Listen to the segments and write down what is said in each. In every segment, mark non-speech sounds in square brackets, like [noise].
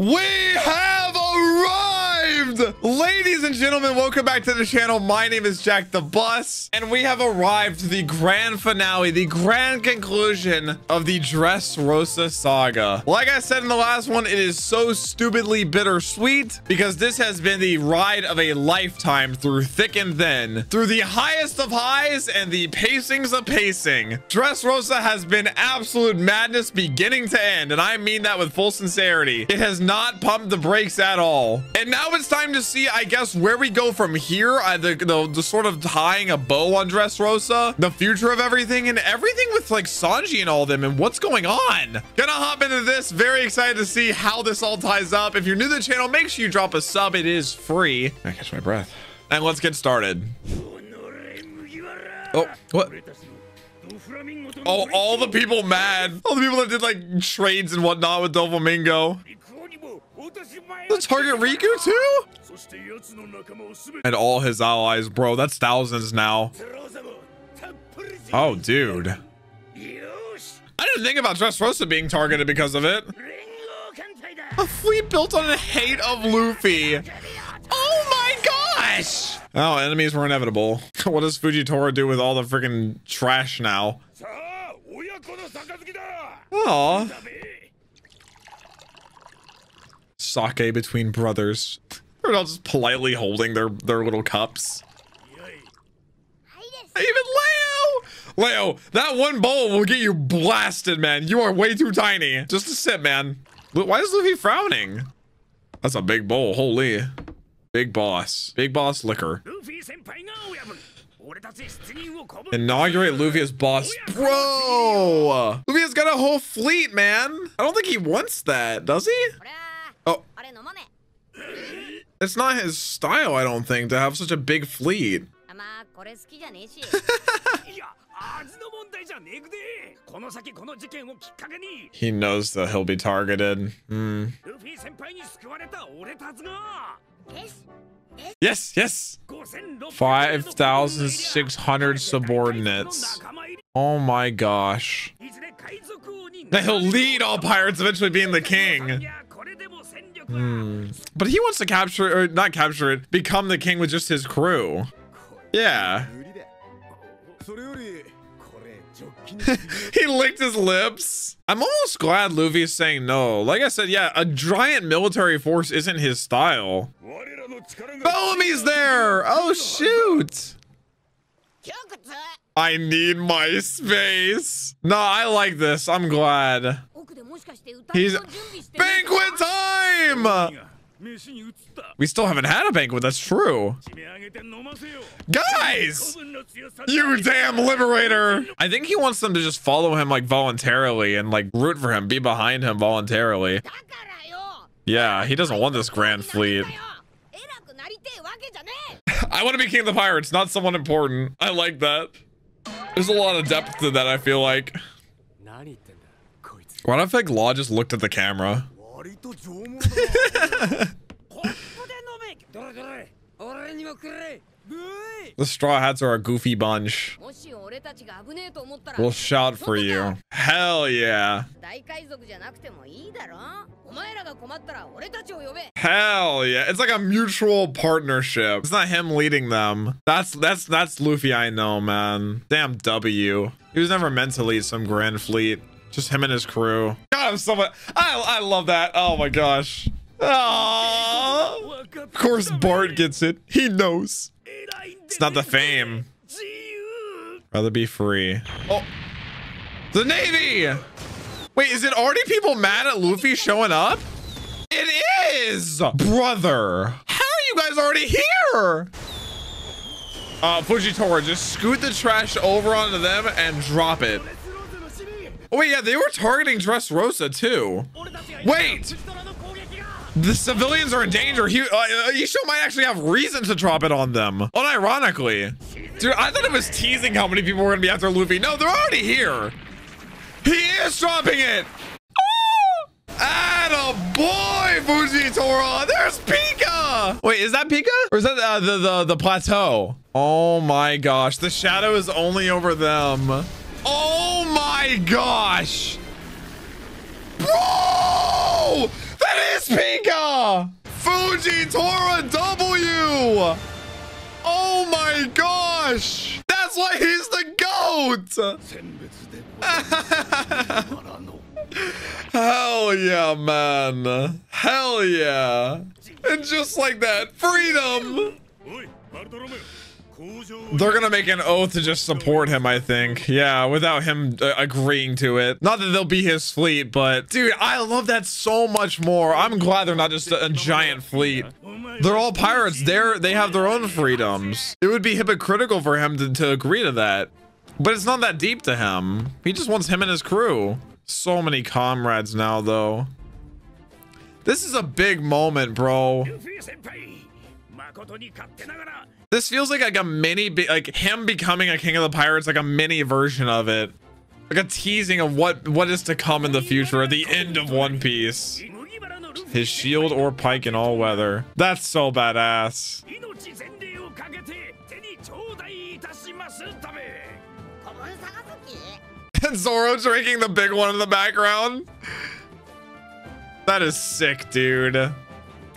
We have arrived! Ladies and gentlemen, welcome back to the channel. My name is Jack the Bus, and we have arrived to the grand finale, the grand conclusion of the Dressrosa saga. Like I said in the last one, it is so stupidly bittersweet because this has been the ride of a lifetime through thick and thin, through the highest of highs and the pacings of pacing. Dressrosa has been absolute madness beginning to end, and I mean that with full sincerity. It has not pumped the brakes at all. And now it's time to see, I guess, where we go from here. Uh, the, the, the sort of tying a bow on Dressrosa, the future of everything, and everything with like Sanji and all of them, and what's going on. Gonna hop into this. Very excited to see how this all ties up. If you're new to the channel, make sure you drop a sub. It is free. I catch my breath. And let's get started. Oh, what? Oh, all the people mad. All the people that did like trades and whatnot with Doflamingo. The target Riku too? And all his allies, bro. That's thousands now. Oh, dude. I didn't think about Dressrosa being targeted because of it. A fleet built on the hate of Luffy. Oh my gosh! Oh, enemies were inevitable. [laughs] What does Fujitora do with all the freaking trash now? Oh, sake between brothers. They're all just politely holding their their little cups. Even Leo! Leo, that one bowl will get you blasted, man. You are way too tiny. Just a sip, man. Why is Luffy frowning? That's a big bowl. Holy. Big boss. Big boss liquor. Inaugurate Luffy as boss. Bro! Luffy has got a whole fleet, man. I don't think he wants that, does he? It's not his style, I don't think, to have such a big fleet. [laughs] He knows that he'll be targeted. Hmm. Yes, yes. 5,600 subordinates. Oh my gosh. That he'll lead all pirates eventually being the king. Hmm. But he wants to capture, or not capture it, become the king with just his crew. Yeah. [laughs] he licked his lips. I'm almost glad Luffy is saying no. Like I said, yeah, a giant military force isn't his style. Bellamy's there. Oh, shoot. I need my space. No, I like this. I'm glad. He's banquet time. We still haven't had a banquet. That's true. Guys, you damn liberator. I think he wants them to just follow him like voluntarily and like root for him, be behind him voluntarily. Yeah, he doesn't want this grand fleet. [laughs] I want to be king of the pirates, not someone important. I like that. There's a lot of depth to that, I feel like. Why do I like Law just looked at the camera? [laughs] the Straw Hats are a goofy bunch. We'll shout for you. Hell yeah. Hell yeah. It's like a mutual partnership. It's not him leading them. That's that's that's Luffy I know, man. Damn W. He was never meant to lead some grand fleet. Just him and his crew. God, I'm so much. I, I love that. Oh my gosh. Aww. Of course, Bart gets it. He knows. It's not the fame. Rather be free. Oh, the Navy. Wait, is it already people mad at Luffy showing up? It is, brother. How are you guys already here? Uh, Fujitora, just scoot the trash over onto them and drop it. Oh, wait, yeah, they were targeting Dressrosa too. Wait! The civilians are in danger. He, uh, Issho might actually have reason to drop it on them. Unironically. Dude, I thought it was teasing how many people were going to be after Luffy. No, they're already here. He is dropping it. Atta boy, Fujitora. There's Pika. Wait, is that Pika? Or is that uh, the, the, the plateau? Oh my gosh. The shadow is only over them. Oh my gosh. Bro! That this Pika! Fujitora W! Oh my gosh! That's why he's the GOAT! [laughs] Hell yeah, man. Hell yeah. And just like that, freedom! They're gonna make an oath to just support him, I think. Yeah, without him uh, agreeing to it. Not that they'll be his fleet, but dude, I love that so much more. I'm glad they're not just a, a giant fleet. They're all pirates. They're they have their own freedoms. It would be hypocritical for him to, to agree to that. But it's not that deep to him. He just wants him and his crew. So many comrades now, though. This is a big moment, bro. This feels like like a mini, like him becoming a king of the pirates, like a mini version of it, like a teasing of what what is to come in the future the end of One Piece. His shield or pike in all weather. That's so badass. [laughs] and Zoro drinking the big one in the background. That is sick, dude.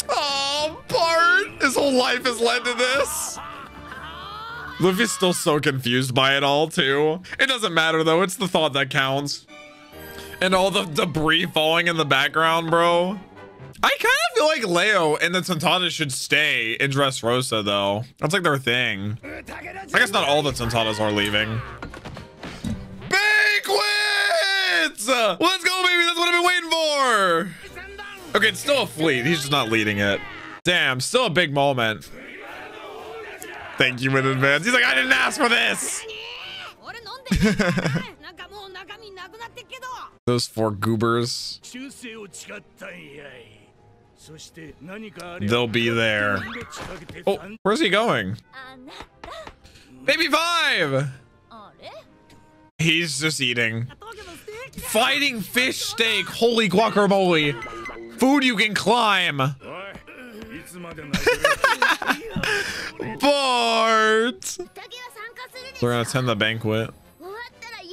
Oh, Bart! His whole life has led to this. Luffy's still so confused by it all, too. It doesn't matter, though. It's the thought that counts. And all the debris falling in the background, bro. I kind of feel like Leo and the Tontattas should stay in Dressrosa, though. That's like their thing. I guess not all the Tontattas are leaving. Banquets! Let's go, baby. That's what I've been waiting for. Okay, it's still a fleet. He's just not leading it. Damn, still a big moment. Thank you in advance. He's like, I didn't ask for this. [laughs] Those four goobers. They'll be there. Oh, where's he going? Baby five! He's just eating. Fighting fish steak. Holy guacamole. Food you can climb. Bart! We're gonna attend the banquet.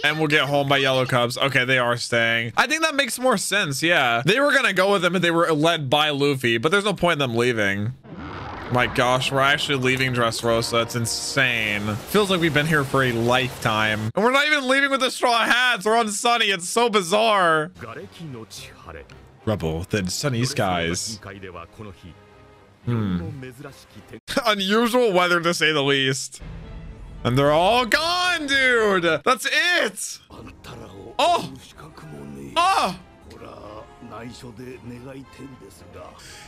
And we'll get home by Yellow Cubs. Okay, they are staying. I think that makes more sense, yeah. They were gonna go with them if they were led by Luffy, but there's no point in them leaving. My gosh, we're actually leaving Dressrosa. It's insane. Feels like we've been here for a lifetime. And we're not even leaving with the straw hats. We're on Sunny. It's so bizarre. Rebel, then sunny skies. Hmm. [laughs] Unusual weather to say the least. And they're all gone, dude. That's it. Oh. Oh.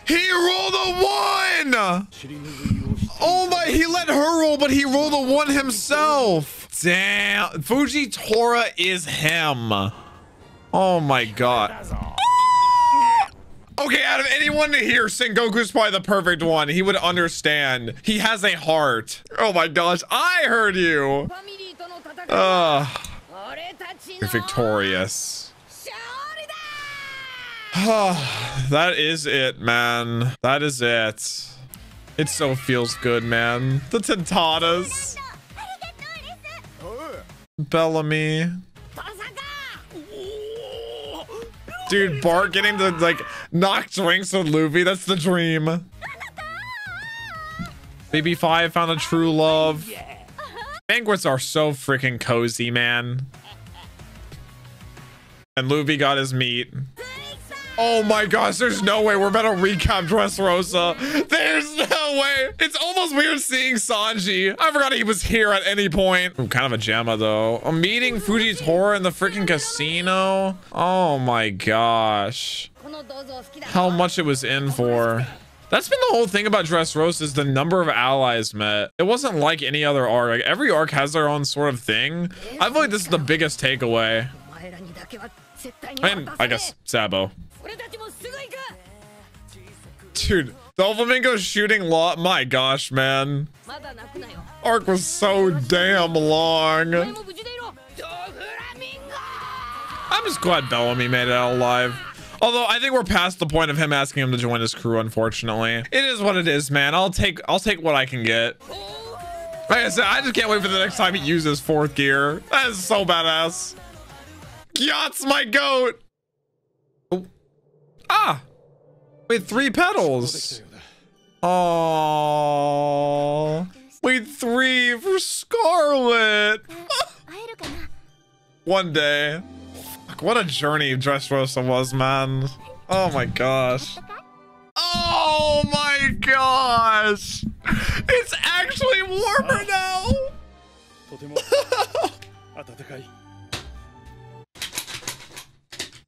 He rolled a one. Oh my, he let her roll, but he rolled a one himself. Damn. Fujitora is him. Oh my god. Okay, out of anyone here, Sengoku's probably the perfect one. He would understand. He has a heart. Oh my gosh, I heard you. Uh, you're victorious. [sighs] that is it, man. That is it. It so feels good, man. The Tontattas. Bellamy. Dude, Bart getting to like knock drinks with Luffy. That's the dream. Baby Five found a true love. Banquets are so freaking cozy, man. And Luffy got his meat. Oh my gosh, there's no way we're about to recap Dressrosa. There's no way. It's almost weird seeing Sanji. I forgot he was here at any point. Kind of a Gemma though. I'm meeting Fuji's horror in the freaking casino. Oh my gosh. How much it was in for. That's been the whole thing about Dressrosa is the number of allies met. It wasn't like any other arc. Like every arc has their own sort of thing. I feel like this is the biggest takeaway. And I guess Sabo. Dude, Doflamingo shooting law. My gosh, man. Arc was so damn long. I'm just glad Bellamy made it out alive. Although I think we're past the point of him asking him to join his crew, unfortunately. It is what it is, man. I'll take I'll take what I can get. Like I said, I just can't wait for the next time he uses fourth gear. That is so badass. Gyat's my goat. Ah. Wait, three petals. Oh, wait, three for Scarlet. [laughs] One day. Fuck, what a journey Dressrosa was, man. Oh my gosh. Oh my gosh. It's actually warmer now. [laughs] [laughs]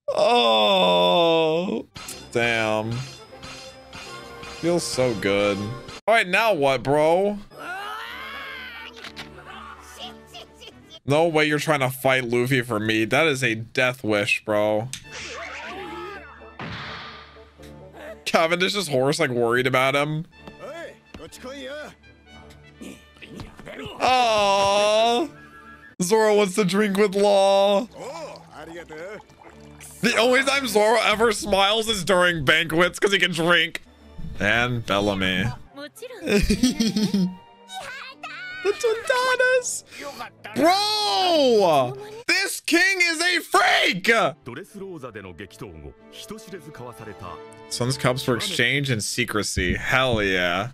oh, damn. Feels so good. All right, now what, bro? No way you're trying to fight Luffy for me. That is a death wish, bro. Cavendish's horse like worried about him. Oh, Zoro wants to drink with Law. Oh, The only time Zoro ever smiles is during banquets because he can drink. And Bellamy. [laughs] the Tontattas! Bro! This king is a freak! Sun's cups for exchange and secrecy. Hell yeah.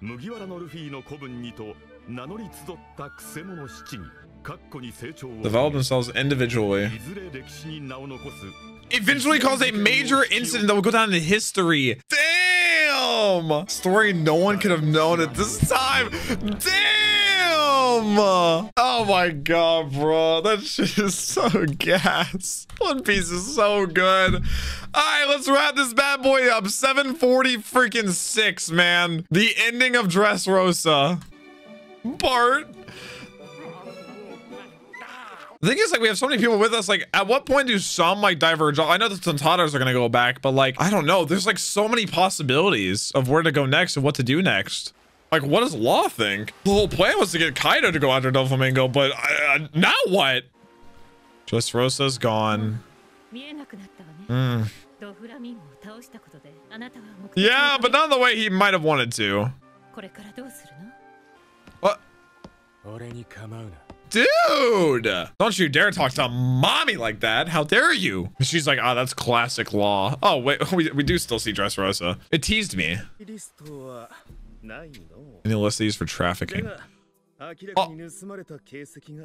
Develop themselves individually. Eventually cause a major incident that will go down in history. Damn! Story no one could have known at this time. Damn! Oh my god, bro. That shit is so gas. One Piece is so good. All right, let's wrap this bad boy up. 740 freaking six, man. The ending of Dressrosa. Bart. The thing is, like, we have so many people with us. Like, at what point do some like diverge? I know the Tontattas are gonna go back, but like, I don't know. There's like so many possibilities of where to go next and what to do next. Like, what does Law think? The whole plan was to get Kaido to go after Doflamingo, but uh, now what? Just Rosa's gone. Mm. Yeah, but not the way he might have wanted to. What? Dude! Don't you dare talk to mommy like that. How dare you? She's like, oh, that's classic law. Oh, wait, [laughs] we, we do still see Dressrosa. It teased me. Any list these for trafficking? Oh.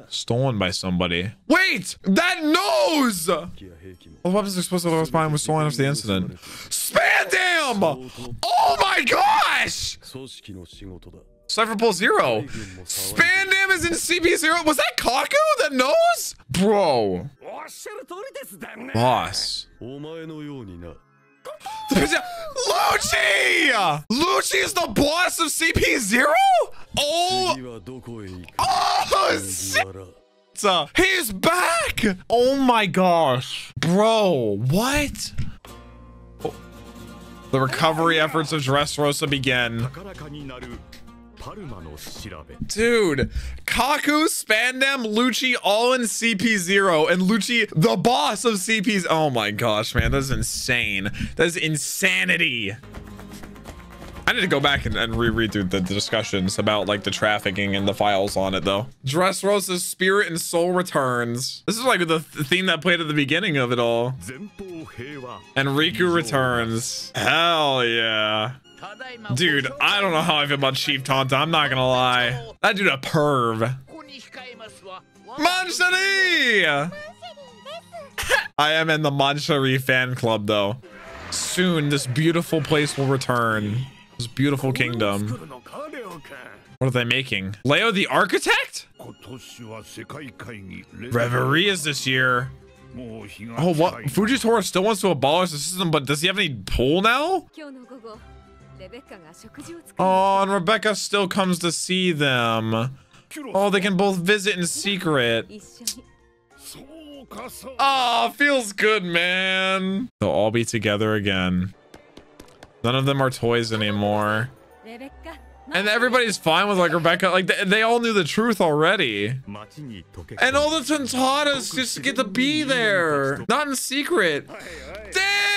Stolen by somebody. Wait! That nose! All the weapons supposed to have spine was stolen after the incident. Spandam! Oh my gosh! Cipher Zero. Spandam is in CP Zero. Was that Kaku that knows? Bro. Boss. Lucci! Lucci is the boss of CP0? Oh! Oh! He's back! Oh my gosh. Bro, what? Oh. The recovery efforts of Dressrosa begin. Dude, Kaku, Spandam, Lucci, all in CP0, and Lucci, the boss of CPs. Oh my gosh, man, that's insane. That's insanity. I need to go back and, and reread through the, discussions about like the trafficking and the files on it though. Dressrosa's spirit and soul returns. This is like the, the theme that played at the beginning of it all. And Riku returns. Hell yeah. Dude, I don't know how I feel about Chief Tonta. I'm not gonna lie. That dude a perv. Mansherry! [laughs] I am in the Mansherry fan club though. Soon, this beautiful place will return. This beautiful kingdom. What are they making? Leo the Architect? Reverie is this year. Oh, what? Fujitora still wants to abolish the system, but does he have any pull now? Oh, and Rebecca still comes to see them. Oh, they can both visit in secret. Oh, feels good, man. They'll all be together again. None of them are toys anymore. And everybody's fine with like Rebecca. Like they, they all knew the truth already. And all the Tontattas just get to be there. Not in secret. Damn!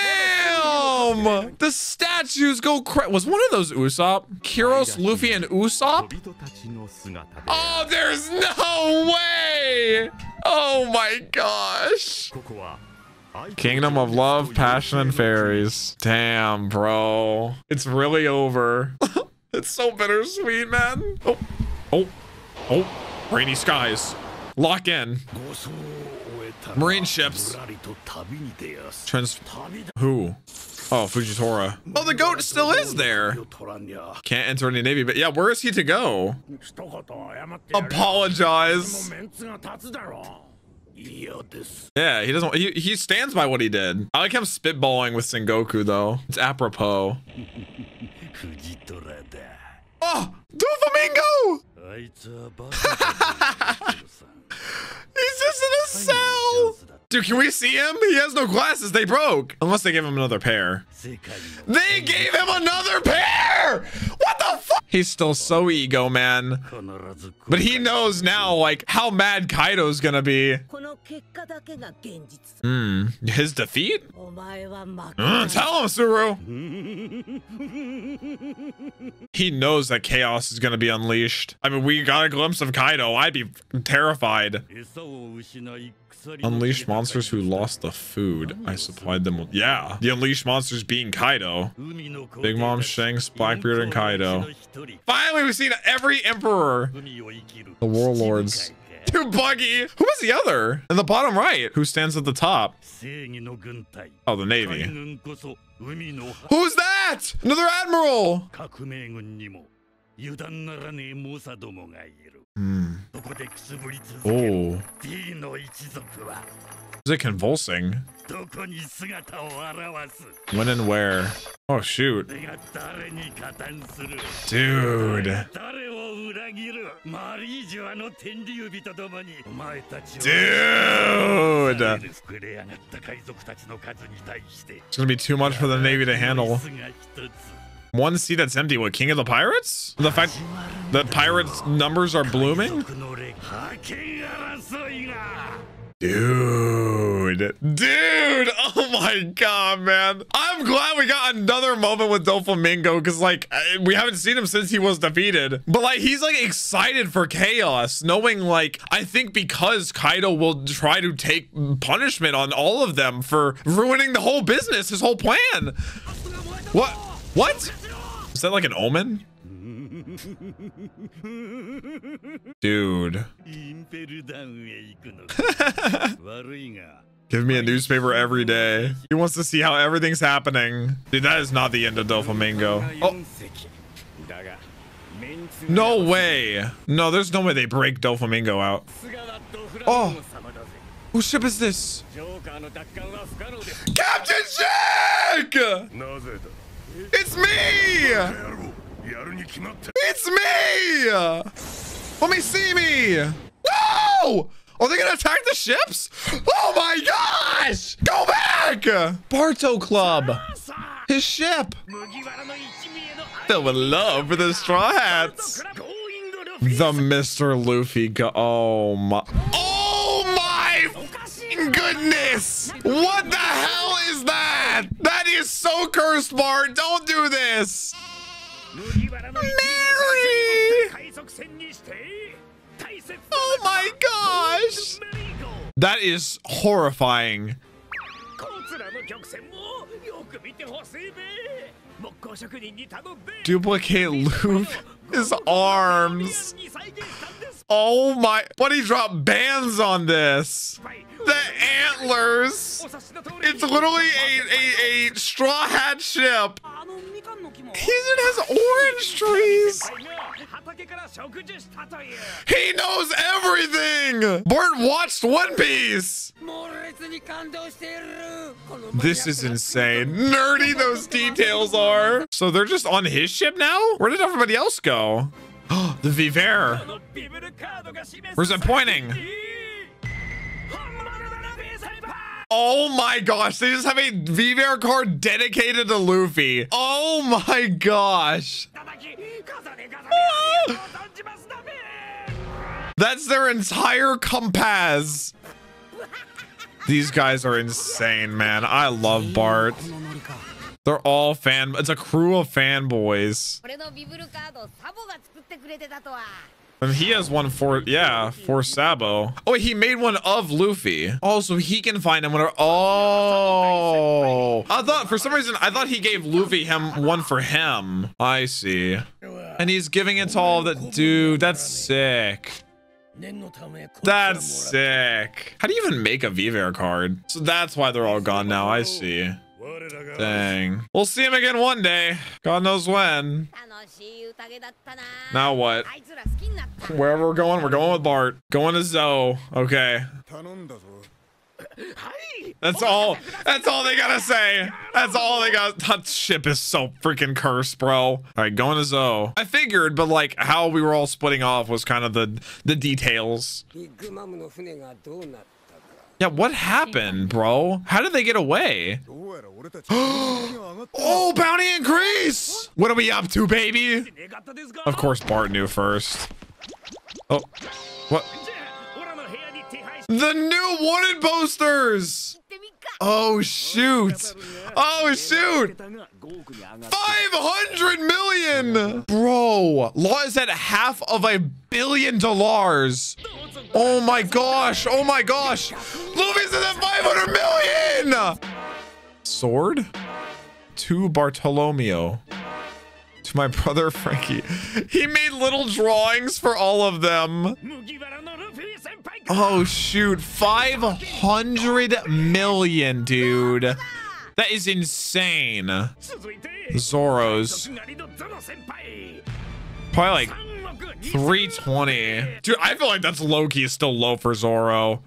The statues go cra- Was one of those Usopp? Kyros, Luffy, and Usopp? Oh, there's no way! Oh my gosh. Kingdom of Love, Passion, and Fairies. Damn, bro. It's really over. [laughs] it's so bittersweet, man. Oh, oh, oh. Rainy skies. Lock in. Marine ships. Trans... Who? Oh, Fujitora. Oh, the goat still is there. Can't enter any navy, but yeah, where is he to go? Apologize. Yeah, he doesn't. He, he stands by what he did. I like him spitballing with Sengoku, though. It's apropos. [laughs] oh, Doflamingo! [laughs] [laughs] He's just in a cell. Dude, can we see him? He has no glasses. They broke. Unless they gave him another pair. They gave him another pair! What the fuck? He's still so ego, man. But he knows now, like, how mad Kaido's gonna be. Hmm. His defeat? Mm, [gasps] tell him, Suru. he knows that chaos is gonna be unleashed. I mean, we got a glimpse of Kaido. I'd be terrified. Unleash Unleashed monsters who lost the food. I supplied them with... Yeah. The unleashed monsters being Kaido. Big Mom, Shanks, Blackbeard, and Kaido. Finally, we've seen every emperor. The warlords. Too buggy. Who was the other? In the bottom right. Who stands at the top? Oh, the Navy. Who's that? Another admiral. Hmm. Oh. Is it convulsing? When and where? Oh, shoot. Dude. Dude. It's gonna be too much for the Navy to handle. One seat that's empty. What, King of the Pirates? The fact that pirates numbers are blooming? Dude. Dude. [laughs] Oh my god, man. I'm glad we got another moment with Doflamingo because, like, uh, we haven't seen him since he was defeated. But, like, he's, like, excited for chaos, knowing, like, I think because Kaido will try to take punishment on all of them for ruining the whole business, his whole plan. What? What? Is that like an omen? Dude. [laughs] Give me a newspaper every day. He wants to see how everything's happening. Dude, that is not the end of Doflamingo. Oh. No way. No, there's no way they break Doflamingo out. Oh. Whose ship is this? Captain Jack! It's me! It's me! Let me see me! No! Are they gonna attack the ships? Oh my gosh! Go back! Barto Club! His ship! Filled with love for the Straw Hats! The Mr. Luffy Oh my- Oh my goodness! What the hell is that? That is so cursed, Bart! Don't do this! Mary! Oh my gosh! That is horrifying. Duplicate Luffy's arms. Oh my, what he dropped bands on this. The antlers. It's literally a, a, a straw hat ship. He even has orange trees. He knows everything. Bart watched One Piece. This is insane. Nerdy those details are. So they're just on his ship now? Where did everybody else go? [gasps] the Vivre. Where's it pointing? Oh my gosh, they just have a Vivre card dedicated to Luffy. Oh my gosh. [laughs] That's their entire compass. These guys are insane, man. I love Bart. They're all fan. It's a crew of fanboys. [laughs] And he has one for, yeah, for Sabo. Oh, wait, he made one of Luffy. Oh, so he can find him whenever. Oh. I thought, for some reason, I thought he gave Luffy him one for him. I see. And he's giving it to all that. Dude, that's sick. That's sick. How do you even make a Vivre card? So that's why they're all gone now. I see. Dang. We'll see him again one day. God knows when. Now what? Wherever we're going, we're going with Bart. Going to Zou. Okay. That's all. That's all they gotta say. That's all they got. That ship is so freaking cursed, bro. All right, going to Zou. I figured, but like how we were all splitting off was kind of the the details. Yeah, what happened, bro? How did they get away? [gasps] oh, bounty increase! What are we up to, baby? Of course, Bart knew first. Oh, what? The new wanted posters! Oh, shoot. Oh, shoot. 500 million! Bro, Law is at half of a billion dollars. Oh my gosh. Oh my gosh. Luffy's at 500 million! Sword? To Bartolomeo. To my brother Franky. He made little drawings for all of them. Oh, shoot. 500 million, dude. That is insane. Zoro's. Probably like 320. Dude, I feel like that's low-key still low for Zoro.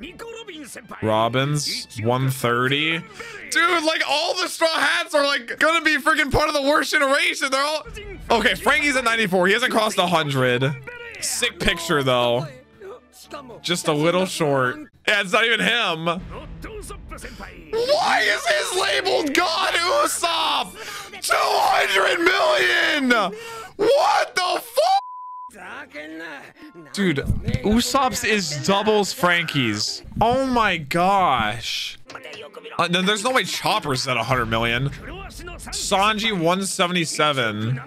Robin's 130. Dude, like all the straw hats are like gonna be freaking part of the worst generation. They're all okay. Franky's at 94. He hasn't crossed 100. Sick picture though. Just a little short. Yeah, it's not even him. Why is his labeled God Usopp? 200 million! What the fuck? Dude, Usopp's is doubles Franky's. Oh my gosh. Uh, there's no way Chopper's at 100 million. Sanji 177.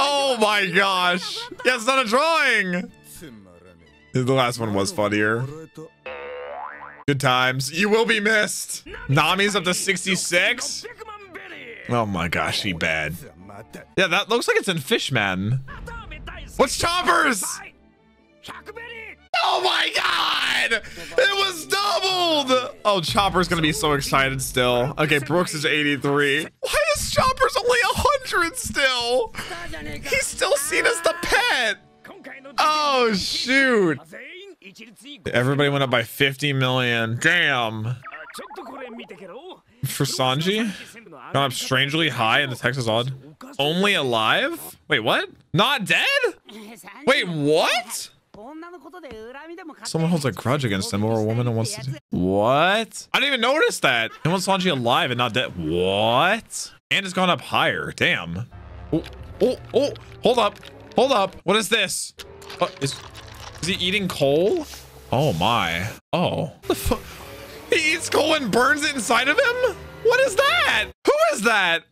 Oh my gosh. Yeah, it's not a drawing. The last one was funnier. Good times. You will be missed. Nami's up to 66. Oh my gosh, he bad. Yeah, that looks like it's in Fishman. What's Choppers? Oh my god! It was doubled! Oh, Chopper's gonna be so excited still. Okay, Brooks is 83. Why is Chopper's only 100 still? He's still seen as the pet. Oh, shoot. Everybody went up by 50 million. Damn. For Sanji? Gone up strangely high in the Texas odd. Only alive? Wait, what? Not dead? Wait, what? Someone holds a grudge against him or a woman and wants to do What? I didn't even notice that. He wants Sanji alive and not dead. What? And it's gone up higher. Damn. Oh, oh, oh, hold up. Hold up. What is this? Uh, is, is he eating coal? Oh my. Oh. The. He eats coal and burns it inside of him? What is that? Who is that?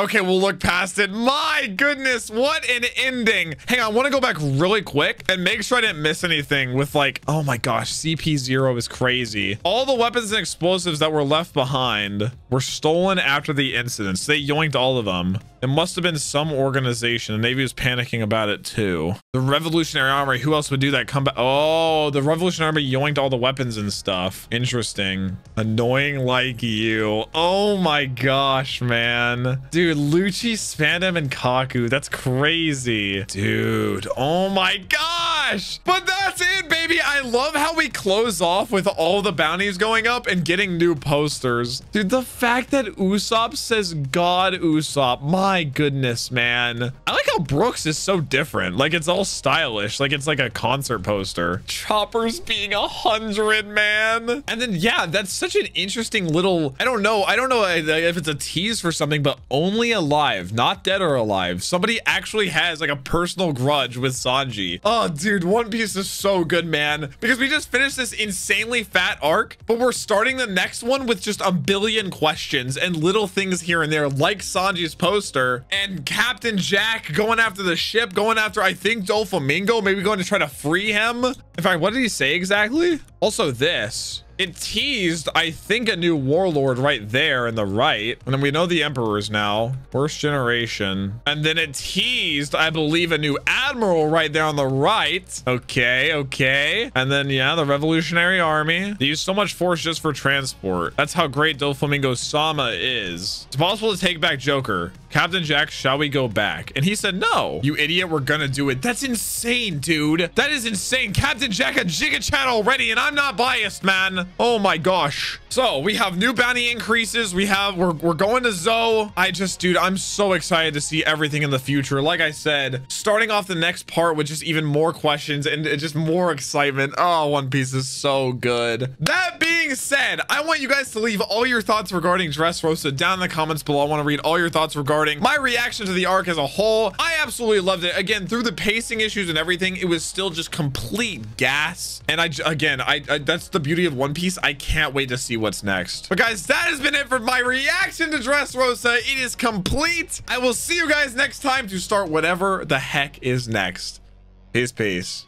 Okay, we'll look past it. My goodness, what an ending. Hang on, I want to go back really quick and make sure I didn't miss anything with like, oh my gosh, CP0 is crazy. All the weapons and explosives that were left behind were stolen after the incidents. They yoinked all of them. It must have been some organization. The Navy was panicking about it too. The Revolutionary Army, who else would do that? Come back. Oh, the Revolutionary Army yoinked all the weapons and stuff. Interesting. Annoying like you. Oh my gosh, man. Dude, Lucci, Spandam, and Kaku. That's crazy. Dude, oh my gosh. But that's it, baby. I love how we close off with all the bounties going up and getting new posters. Dude, the fact that Usopp says God Usopp, my goodness, man. I like how Brooks is so different. Like it's all stylish. Like it's like a concert poster. Choppers being a hundred, man. And then, yeah, that's such an interesting little, I don't know. I don't know if it's a tease for something, but only alive, not dead or alive. Somebody actually has like a personal grudge with Sanji. Oh, dude, One Piece is so good, man. Man, because we just finished this insanely fat arc, but we're starting the next one with just a billion questions and little things here and there, like Sanji's poster and Captain Jack going after the ship, going after, I think, Doflamingo, maybe going to try to free him. In fact, what did he say exactly? Also this it teased, I think, a new warlord right there in the right. And then we know the emperors now. First generation. And then it teased, I believe, a new admiral right there on the right. Okay, okay. And then, yeah, the revolutionary army. They use so much force just for transport. That's how great Doflamingo Sama is. It's possible to take back Joker. Captain Jack, shall we go back? And he said, no. You idiot, we're gonna do it. That's insane, dude. That is insane. Captain Jack a Giga Chat already, and I'm not biased, man. Oh my gosh. So we have new bounty increases. We have, we're, we're going to Zou. I just, dude, I'm so excited to see everything in the future. Like I said, starting off the next part with just even more questions and just more excitement. Oh, One Piece is so good. That being said, I want you guys to leave all your thoughts regarding Dressrosa down in the comments below. I want to read all your thoughts regarding my reaction to the arc as a whole. I absolutely loved it. Again, through the pacing issues and everything, it was still just complete gas. And I, again, I, I that's the beauty of One Piece. I can't wait to see what's next. But guys, that has been it for my reaction to Dressrosa. It is complete. I will see you guys next time to start whatever the heck is next. Peace, peace.